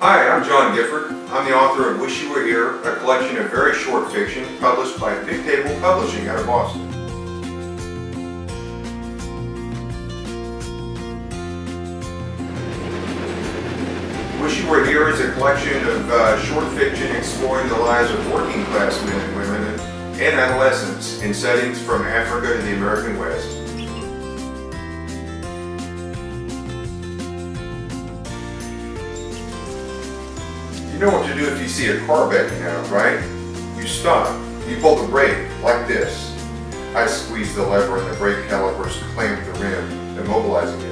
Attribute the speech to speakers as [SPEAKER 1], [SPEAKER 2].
[SPEAKER 1] Hi, I'm John Gifford. I'm the author of Wish You Were Here, a collection of very short fiction published by Big Table Publishing out of Boston. Wish You Were Here is a collection of uh, short fiction exploring the lives of working class men and women and, adolescents in settings from Africa to the American West. You know what to do if you see a car backing out, right? You stop. You pull the brake, like this. I squeeze the lever and the brake calipers clamp the rim, immobilizing